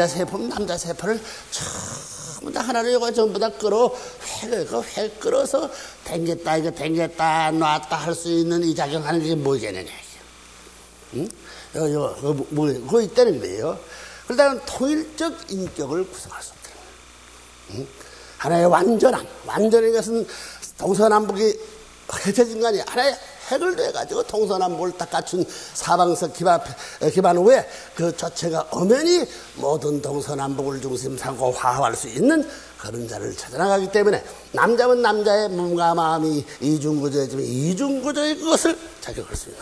남자 세포 남자 세포를 전부 다 하나를 이거 전부 다 끌어 획을 그회 끌어서 댕겼다 이거 댕겼다 놨다 할 수 있는 이 작용하는 게 뭐겠느냐 응? 요, 요, 뭐, 뭐, 그거 있다는 거예요. 그러다 통일적 인격을 구성할 수 없다. 응? 하나의 완전한, 완전한 것은 동서남북이 해쳐진 거 아니야. 하나의 핵을 내가지고 동서남북을 딱 갖춘 사방석 기반, 기반 후에 그 자체가 엄연히 모든 동서남북을 중심 삼고 화합할 수 있는 그런 자를 찾아나가기 때문에 남자는 남자의 몸과 마음이 이중구조이지만 이중구조의 그것을 자격할 수 있는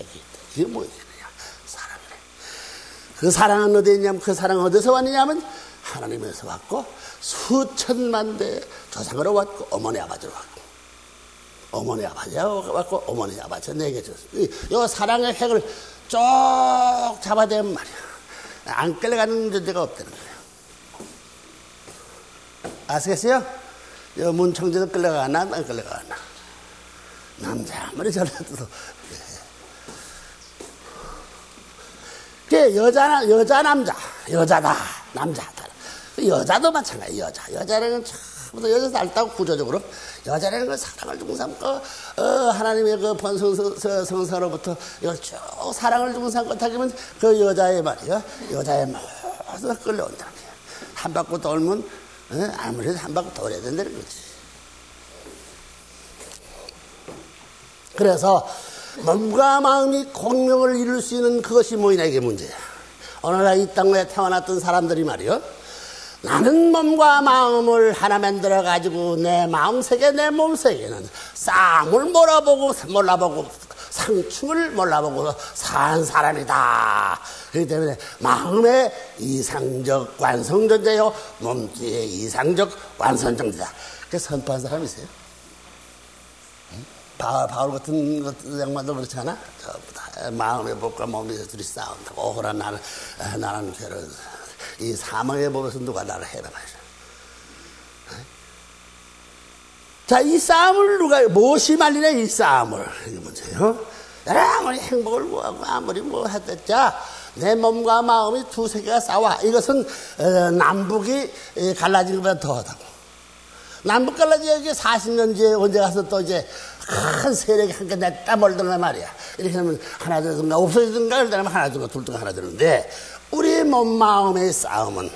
있다. 이게 뭐겠느냐? 사랑이네. 그 사랑은 어디 있냐면 그 사랑은 어디서 왔느냐면 하나님에서 왔고 수천만 대 조상으로 왔고 어머니 아버지로 왔고 어머니 아버지하고 왔고 어머니 아버지 내게 줬어. 이 사랑의 핵을 쭉 잡아대면 말이야. 안 끌려가는 존재가 없다는 거예요. 아시겠어요? 여 문청지도 끌려가나 안 끌려가나. 남자 아무리 잘해도 그 여자 여자 남자 여자다 남자다 여자도 마찬가지 여자 여자라는 처 음부터 여자 살다고 구조적으로. 여자라는 걸 사랑을 중 삼고 어, 하나님의 그 번성성사로부터 이걸 쭉 사랑을 중 삼고 타기면 그 여자의 말이야. 여자의 모든 끌려온다는 거야. 한 바퀴 돌면 어, 아무래도 한 바퀴 돌아야 된다는 거지. 그래서 몸과 마음이 공명을 이룰 수 있는 그것이 뭐냐 이게 문제야. 오늘날 이 땅에 태어났던 사람들이 말이요. 나는 몸과 마음을 하나 만들어 가지고 내 마음 세계 내 몸 세계는 쌍을 몰아보고 몰라보고 상충을 몰라보고 산 사람이다. 그렇기 때문에 마음의 이상적 완성 존재요 몸뚱의 이상적 완성 존재다. 그래서 선포한 사람 있어요? 바울, 바울 같은 양반도 그렇지 않아? 마음의 법과 몸의 둘이 싸운다고. 오호라 나는, 나는 죄를, 이 사망의 법에서 누가 나를 해방하죠. 자, 이 싸움을 누가, 무엇이 말리냐, 이 싸움을. 이게 문제예요. 아무리 행복을 구하고, 아무리 뭐 했댔자, 내 몸과 마음이 두 세계가 싸워. 이것은, 남북이 갈라진 것보다 더하다고. 남북 갈라진 게 40년 뒤에 언제 가서 또 이제 큰 세력이 한개 냈다 멀더나 말이야. 이렇게 하면 하나 되든가 없어지든가 그러면 하나 되든가 둘 중에 하나 되는데 몸 마음의 싸움은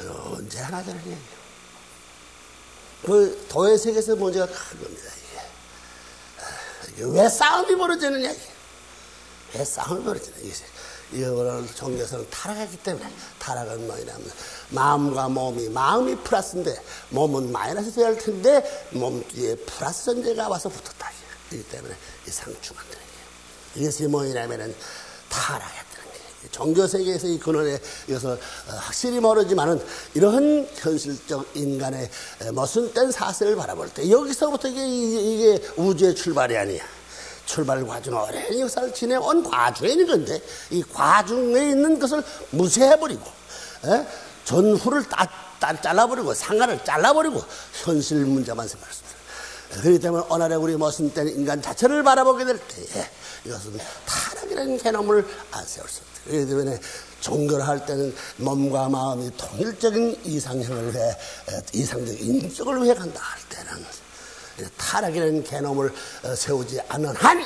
언제 하나 얘기예요. 그 도의 세계에서 문제가 큰 겁니다. 이게. 이게 왜 싸움이 벌어지느냐. 왜 싸움이 벌어지느냐. 이거를 종교에서는 타락했기 때문에 타락은 뭐냐면 마음과 몸이 마음이 플러스인데 몸은 마이너스 되어야 할 텐데 몸 뒤에 플러스 전제가 와서 붙었다. 그렇기 때문에 이 상충한 거예요. 이것이 뭐냐면은 타락했다는 거예요. 종교 세계에서 이 근원에 이것을 어, 확실히 모르지만은 이런 현실적 인간의 모순된 사슬을 바라볼 때 여기서부터 이게, 이게 우주의 출발이 아니야. 출발 과정 오랜 역사를 지내온 있는 건데 이 과중에 있는 것을 무시해버리고 에? 전후를 다, 다 잘라버리고 상하를 잘라버리고 현실 문제만 생각했습니다. 그렇기 때문에 오늘의 우리 모순된 인간 자체를 바라보게 될 때에 이것은 타락이라는 개념을 안 세울 수. 그렇기 때문에 종교를 할 때는 몸과 마음이 통일적인 이상형을 해, 이상적 인격을 위해 간다 할 때는 타락이라는 개념을 어, 세우지 않는 한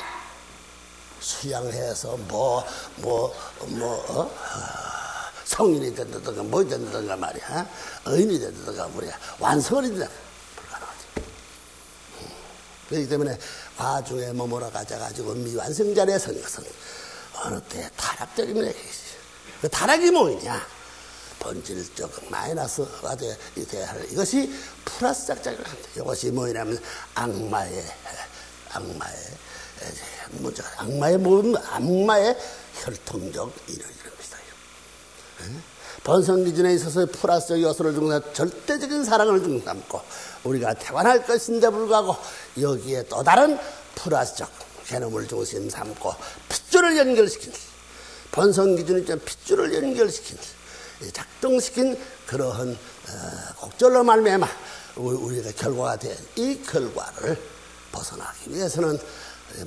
수양해서 뭐, 뭐, 뭐, 어? 아, 성인이 된다든가 뭐 된다든가 말이야. 의인이 된다든가 뭐야. 완성이 된다. 불가능하지. 음. 그렇기 때문에 과중에 머물러 가져가지고 미완성자리에 선 것은 어느 때 타락적인 얘기지. 그 타락이 뭐냐? 본질적 마이너스가 돼야 할 이것이 플러스 작작을 한다. 이것이 뭐냐면 악마의 악마의 문제, 악마의 뭐 악마의 혈통적 이럽니다. 번성 기준에 있어서 플러스 요소를 중사 절대적인 사랑을 중삼고 우리가 태관할 것인데 불구하고 여기에 또 다른 플러스적 개념을 중심 삼고 핏줄을 연결시킨 번성 기준이 좀 핏줄을 연결시킨 작동시킨 그러한 어, 곡절로 말미암아 우리가 결과가 된 이 결과를 벗어나기 위해서는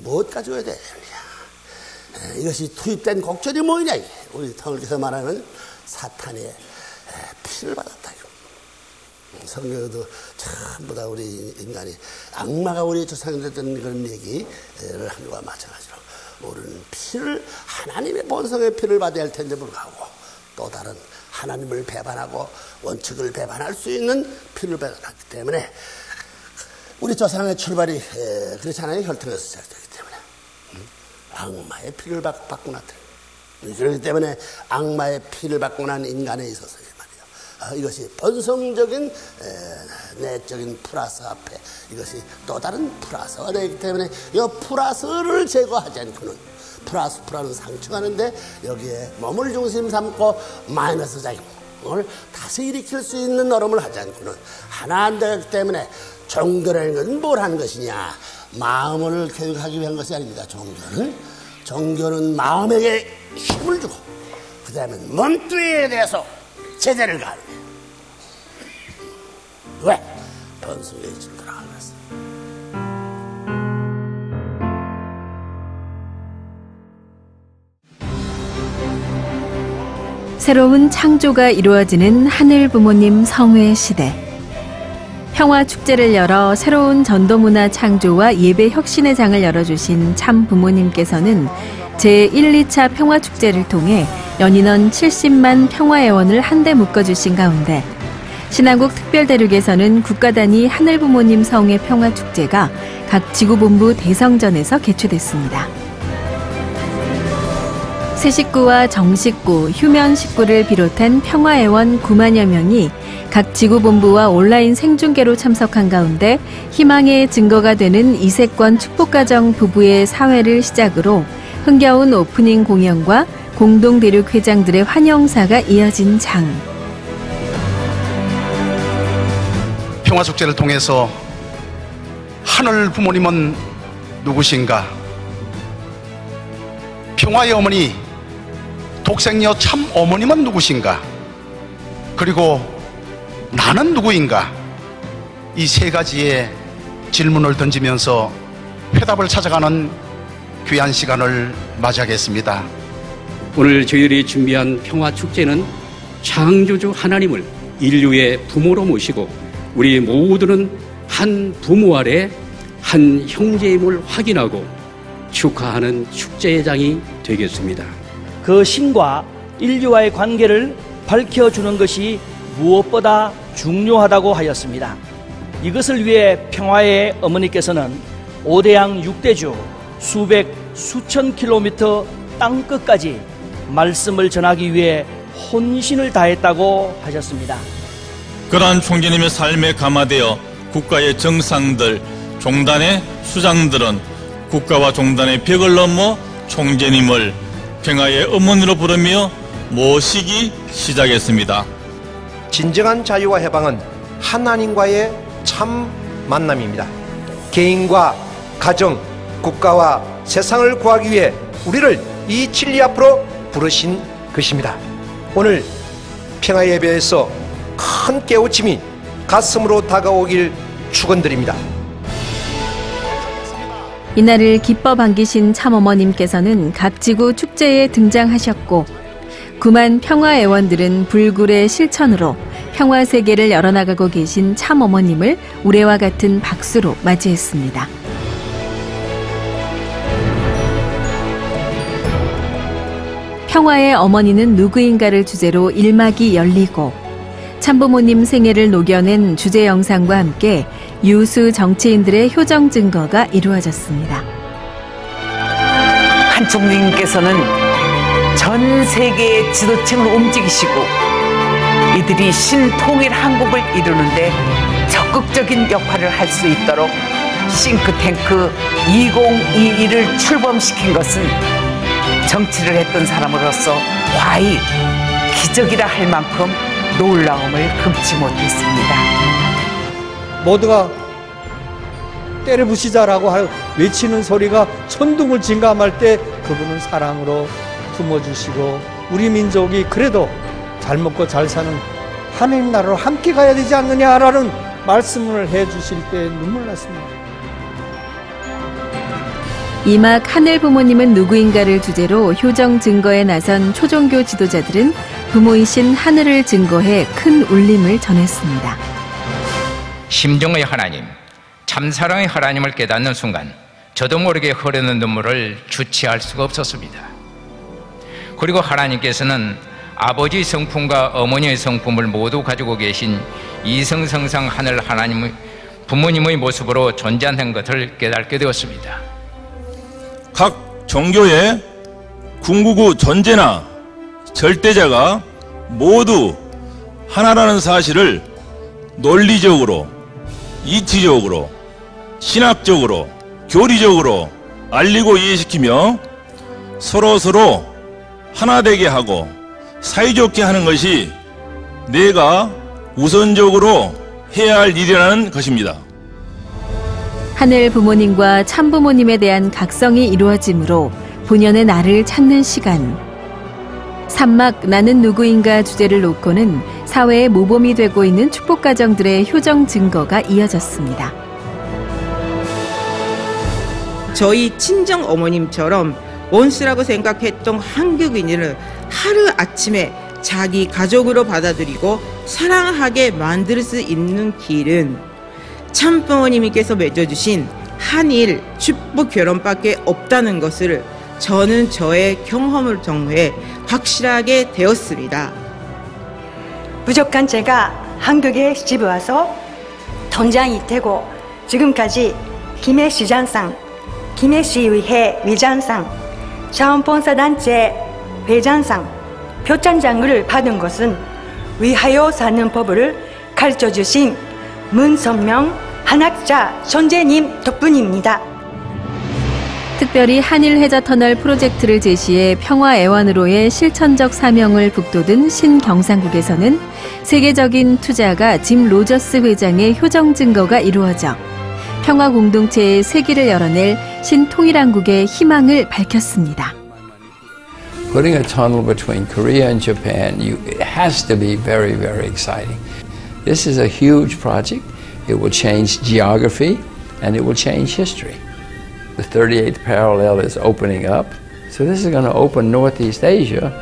무엇 해야 되느냐 이것이 투입된 곡절이 뭐냐? 우리 통일에서 말하는 사탄의 에, 피를 받았다. 성경에도 전부 다 우리 인간이 악마가 우리 조상들던 그런 얘기를 한 것과 마찬가지로 우리는 피를 하나님의 본성의 피를 받아야 할 텐데 불구하고 또 다른 하나님을 배반하고 원칙을 배반할 수 있는 피를 배반하기 때문에 우리 조상의 출발이 그렇지 않아요 혈통에서 시작되기 때문에 음? 악마의 피를 받고 났다. 그렇기 때문에 악마의 피를 받고 난 인간에 있어서 아, 이것이 본성적인 내적인 플러스 앞에 이것이 또 다른 플러스가 되기 때문에 이 플러스를 제거하지 않고는 플러스 플러는 상충하는데 여기에 몸을 중심 삼고 마이너스 작용을 다시 일으킬 수 있는 노름을 하지 않고는 하나 안 되기 때문에 종교라는 것은 뭘 하는 것이냐? 마음을 교육하기 위한 것이 아닙니다. 종교는 종교는 마음에게 힘을 주고 그 다음에 몸뚱이에 대해서 가하는 거예요. 왜? 번성의 질들어 하면서. 새로운 창조가 이루어지는 하늘 부모님 성회 시대. 평화 축제를 열어 새로운 전도문화 창조와 예배 혁신의 장을 열어주신 참 부모님께서는 제1, 2차 평화 축제를 통해 연인원 70만 평화회원을 한데 묶어주신 가운데 신한국 특별대륙에서는 국가단위 하늘부모님 성의 평화축제가 각 지구본부 대성전에서 개최됐습니다. 새 식구와 정식구, 휴면 식구를 비롯한 평화회원 9만여 명이 각 지구본부와 온라인 생중계로 참석한 가운데 희망의 증거가 되는 이세권 축복가정 부부의 사회를 시작으로 흥겨운 오프닝 공연과 공동 대륙 회장들의 환영사가 이어진 장. 평화 축제를 통해서 하늘 부모님은 누구신가? 평화의 어머니, 독생녀 참 어머님은 누구신가? 그리고 나는 누구인가? 이 세 가지의 질문을 던지면서 회답을 찾아가는 귀한 시간을 맞이하겠습니다. 오늘 저희들이 준비한 평화 축제는 창조주 하나님을 인류의 부모로 모시고 우리 모두는 한 부모 아래 한 형제임을 확인하고 축하하는 축제의 장이 되겠습니다. 그 신과 인류와의 관계를 밝혀주는 것이 무엇보다 중요하다고 하였습니다. 이것을 위해 평화의 어머니께서는 오대양 육대주 수백 수천 킬로미터 땅끝까지 말씀을 전하기 위해 혼신을 다했다고 하셨습니다. 그러한 총재님의 삶에 감화되어 국가의 정상들, 종단의 수장들은 국가와 종단의 벽을 넘어 총재님을 평화의 어머니로 부르며 모시기 시작했습니다. 진정한 자유와 해방은 하나님과의 참 만남입니다. 개인과 가정, 국가와 세상을 구하기 위해 우리를 이 진리 앞으로 부르신 것입니다. 오늘 평화 예배에서 큰 깨우침이 가슴으로 다가오길 축원드립니다. 이날을 기뻐 반기신 참어머님께서는 각 지구 축제에 등장하셨고 9만 평화애원들은 불굴의 실천으로 평화 세계를 열어나가고 계신 참어머님을 우레와 같은 박수로 맞이했습니다. 평화의 어머니는 누구인가를 주제로 일막이 열리고 참부모님 생애를 녹여낸 주제 영상과 함께 유수 정치인들의 효정 증거가 이루어졌습니다. 한총리님께서는 전 세계의 지도층을 움직이시고 이들이 신통일 한국을 이루는데 적극적인 역할을 할 수 있도록 싱크탱크 2022를 출범시킨 것은 정치를 했던 사람으로서 과히 기적이라 할 만큼 놀라움을 금치 못했습니다. 모두가 때려부시자라고 외치는 소리가 천둥을 진감할 때 그분은 사랑으로 품어주시고 우리 민족이 그래도 잘 먹고 잘 사는 하나님 나라로 함께 가야 되지 않느냐라는 말씀을 해주실 때 눈물 났습니다. 이막 하늘 부모님은 누구인가를 주제로 효정 증거에 나선 초종교 지도자들은 부모이신 하늘을 증거해 큰 울림을 전했습니다. 심정의 하나님, 참사랑의 하나님을 깨닫는 순간 저도 모르게 흐르는 눈물을 주체할 수가 없었습니다. 그리고 하나님께서는 아버지 성품과 어머니의 성품을 모두 가지고 계신 이성성상 하늘 하나님의 부모님의 모습으로 존재하는 것을 깨닫게 되었습니다. 각 종교의 궁극의 존재나 절대자가 모두 하나라는 사실을 논리적으로, 이치적으로, 신학적으로, 교리적으로 알리고 이해시키며 서로 서로 하나 되게 하고 사이좋게 하는 것이 내가 우선적으로 해야 할 일이라는 것입니다. 하늘 부모님과 참 부모님에 대한 각성이 이루어지므로 본연의 나를 찾는 시간. 산막 나는 누구인가 주제를 놓고는 사회의 모범이 되고 있는 축복 가정들의 효정 증거가 이어졌습니다. 저희 친정 어머님처럼 원수라고 생각했던 한국인을 하루 아침에 자기 가족으로 받아들이고 사랑하게 만들 수 있는 길은 참 부모님께서 맺어주신 한일 축복 결혼밖에 없다는 것을 저는 저의 경험을 통해 확실하게 되었습니다. 부족한 제가 한국에 시집 와서 통장이 되고 지금까지 김해 시장상, 김해 시의회 위장상, 자원봉사단체 회장상, 표창장을 받은 것은 위하여 사는 법을 가르쳐 주신 문선명 한학자 선재님 덕분입니다. 특별히 한일 해저 터널 프로젝트를 제시해 평화 애완으로의 실천적 사명을 북돋은 신경상국에서는 세계적인 투자가 짐 로저스 회장의 효정 증거가 이루어져 평화 공동체의 세기를 열어낼 신통일한국의 희망을 밝혔습니다. Putting a tunnel between Korea and Japan, you, it has to be very, very exciting. This is a huge project. It will change geography and it will change history. The 38th parallel is opening up. So this is going to open Northeast Asia,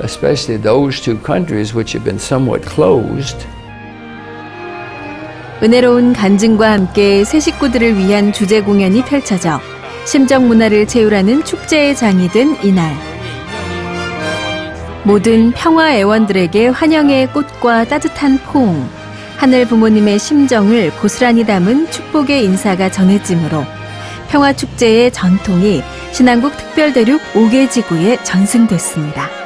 especially those two countries which have been somewhat closed. 은혜로운 간증과 함께 새 식구들을 위한 주제 공연이 펼쳐져 심정 문화를 채우라는 축제의 장이 된 이날. 모든 평화 애원들에게 환영의 꽃과 따뜻한 포옹, 하늘 부모님의 심정을 고스란히 담은 축복의 인사가 전해지므로 평화축제의 전통이 신안국 특별대륙 5개 지구에 전승됐습니다.